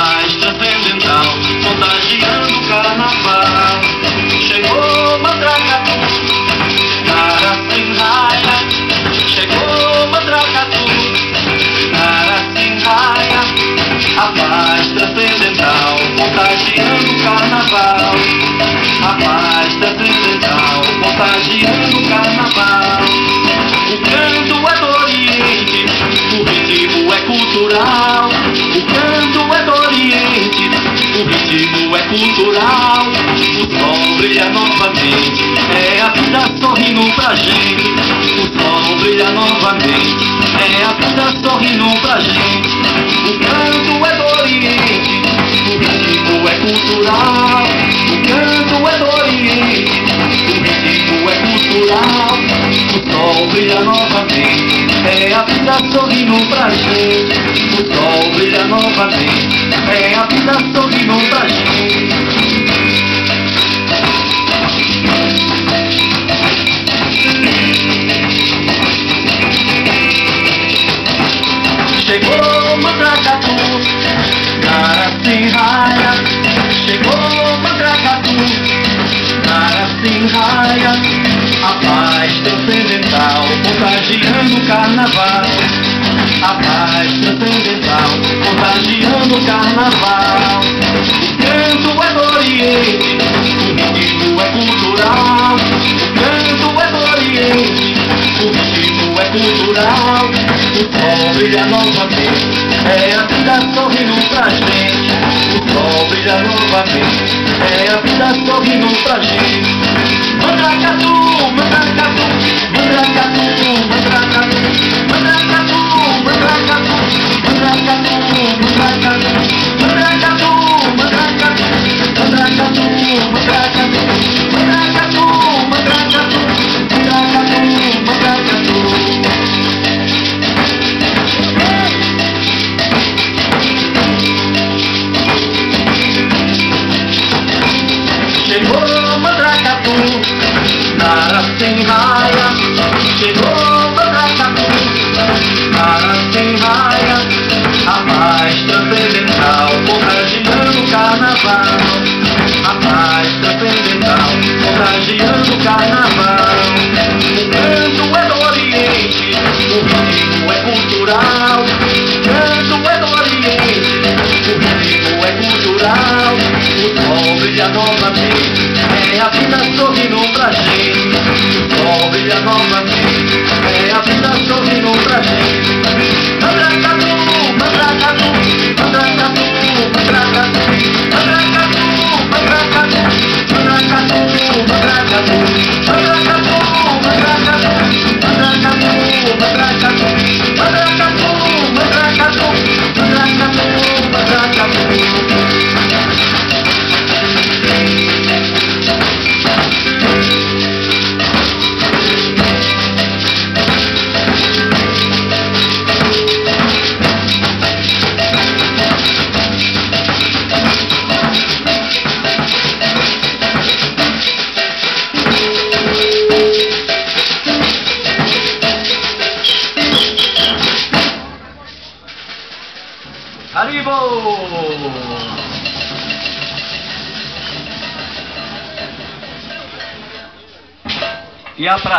paz transcendental, contagiando o carnaval. Chegou Mandracatu, cara sem raia. Chegou Mandracatu, cara sem raia. A paz transcendental, contagiando o carnaval. A paz transcendental, brilha novamente, é a vida sorrindo pra gente. O sol brilha novamente, é a vida sorrindo pra gente. O canto é do Oriente, o ritmo é cultural. O canto é do Oriente, o ritmo é cultural. O sol brilha novamente, é a vida sorrindo pra gente. O sol brilha novamente, é a vida sorrindo pra gente. Sem raia. Chegou Mandracatu, cara sem raia. A paz transcendental, contagiando o carnaval. A paz transcendental, contagiando o carnaval. Sol brilha novamente, é a vida sorrindo pra gente. O sol brilha novamente, é a vida sorrindo pra gente. Mandracatu, mandracatu, mandracatu, mandracatu, mandracatu, mandracatu, mandracatu, mandracatu, mandracatu, mandracatu, sem raia. Chegou Mandracatu, cara sem raia. A paz transcendental, o carnaval. A paz transcendental, o carnaval. O canto é do Oriente, o ritmo é cultural. O canto é do Oriente, o ritmo é cultural. O sol brilha novamente, e a vita sorrindo pra gente, ó brilha novamente, é a vida sorrindo pra gente. Manda catu, manda catu. Haribo! E a pra